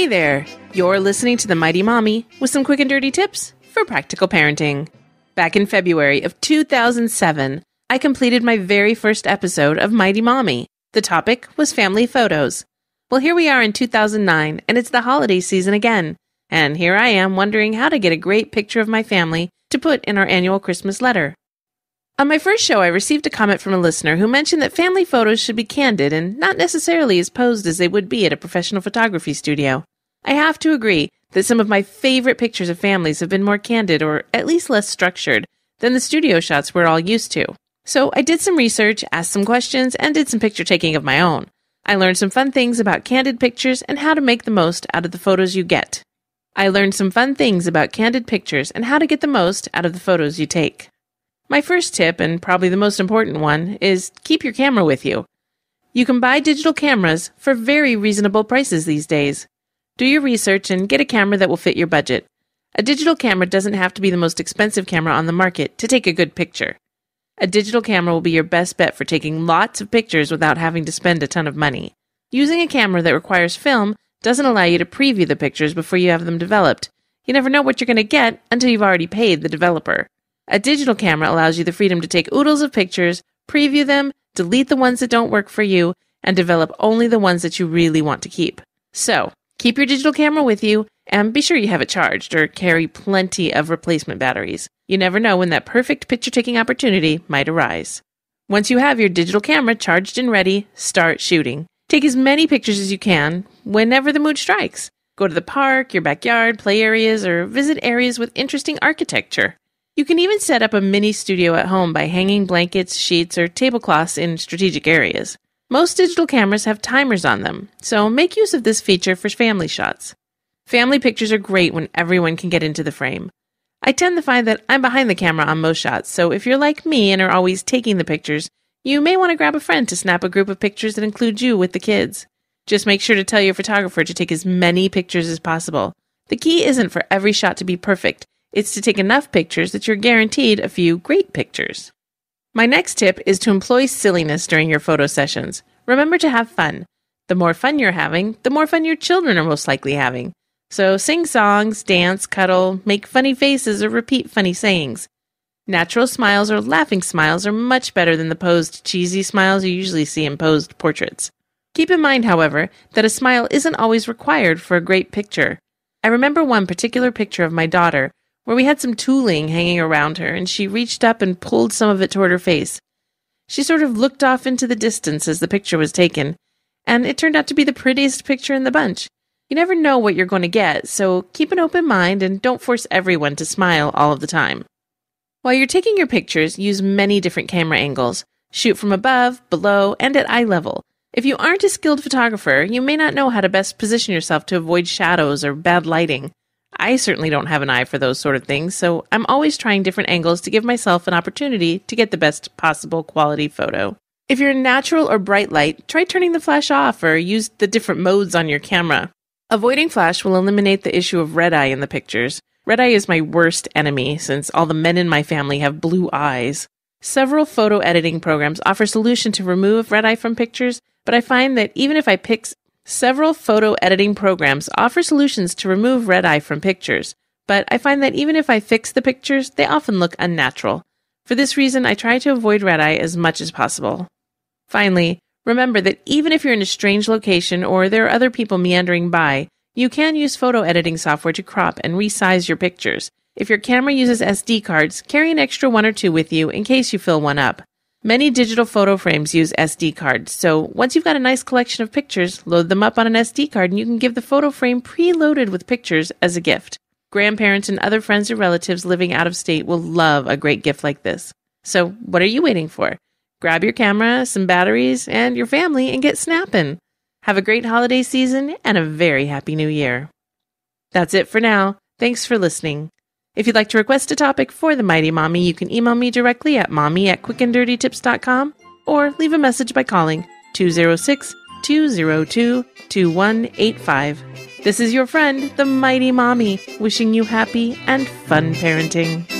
Hey there! You're listening to The Mighty Mommy with some quick and dirty tips for practical parenting. Back in February of 2007, I completed my very first episode of Mighty Mommy. The topic was family photos. Well, here we are in 2009, and it's the holiday season again. And here I am wondering how to get a great picture of my family to put in our annual Christmas letter. On my first show, I received a comment from a listener who mentioned that family photos should be candid and not necessarily as posed as they would be at a professional photography studio. I have to agree that some of my favorite pictures of families have been more candid or at least less structured than the studio shots we're all used to. So I did some research, asked some questions, and did some picture taking of my own. I learned some fun things about candid pictures and how to make the most out of the photos you get. I learned some fun things about candid pictures and how to get the most out of the photos you take. My first tip, and probably the most important one, is keep your camera with you. You can buy digital cameras for very reasonable prices these days. Do your research and get a camera that will fit your budget. A digital camera doesn't have to be the most expensive camera on the market to take a good picture. A digital camera will be your best bet for taking lots of pictures without having to spend a ton of money. Using a camera that requires film doesn't allow you to preview the pictures before you have them developed. You never know what you're going to get until you've already paid the developer. A digital camera allows you the freedom to take oodles of pictures, preview them, delete the ones that don't work for you, and develop only the ones that you really want to keep. So, keep your digital camera with you and be sure you have it charged or carry plenty of replacement batteries. You never know when that perfect picture taking opportunity might arise. Once you have your digital camera charged and ready, start shooting. Take as many pictures as you can whenever the mood strikes. Go to the park, your backyard, play areas, or visit areas with interesting architecture. You can even set up a mini studio at home by hanging blankets, sheets, or tablecloths in strategic areas. Most digital cameras have timers on them, so make use of this feature for family shots. Family pictures are great when everyone can get into the frame. I tend to find that I'm behind the camera on most shots, so if you're like me and are always taking the pictures, you may want to grab a friend to snap a group of pictures that include you with the kids. Just make sure to tell your photographer to take as many pictures as possible. The key isn't for every shot to be perfect, it's to take enough pictures that you're guaranteed a few great pictures. My next tip is to employ silliness during your photo sessions. Remember to have fun. The more fun you're having, the more fun your children are most likely having. So sing songs, dance, cuddle, make funny faces, or repeat funny sayings. Natural smiles or laughing smiles are much better than the posed cheesy smiles you usually see in posed portraits. Keep in mind, however, that a smile isn't always required for a great picture. I remember one particular picture of my daughter where we had some tooling hanging around her, and she reached up and pulled some of it toward her face. She sort of looked off into the distance as the picture was taken, and it turned out to be the prettiest picture in the bunch. You never know what you're going to get, so keep an open mind and don't force everyone to smile all of the time. While you're taking your pictures, use many different camera angles. Shoot from above, below, and at eye level. If you aren't a skilled photographer, you may not know how to best position yourself to avoid shadows or bad lighting. I certainly don't have an eye for those sort of things, so I'm always trying different angles to give myself an opportunity to get the best possible quality photo. If you're in natural or bright light, try turning the flash off or use the different modes on your camera. Avoiding flash will eliminate the issue of red eye in the pictures. Red eye is my worst enemy since all the men in my family have blue eyes. Several photo editing programs offer solution to remove red eye from pictures, but I find that even if I pick Several photo editing programs offer solutions to remove red eye from pictures, but I find that even if I fix the pictures, they often look unnatural. For this reason, I try to avoid red eye as much as possible. Finally, remember that even if you're in a strange location or there are other people meandering by, you can use photo editing software to crop and resize your pictures. If your camera uses SD cards, carry an extra one or two with you in case you fill one up. Many digital photo frames use SD cards, so once you've got a nice collection of pictures, load them up on an SD card and you can give the photo frame preloaded with pictures as a gift. Grandparents and other friends or relatives living out of state will love a great gift like this. So, what are you waiting for? Grab your camera, some batteries, and your family and get snapping. Have a great holiday season and a very happy new year. That's it for now. Thanks for listening. If you'd like to request a topic for the Mighty Mommy, you can email me directly at mommy at quickanddirtytips.com or leave a message by calling 206 202 2185. This is your friend, the Mighty Mommy, wishing you happy and fun parenting.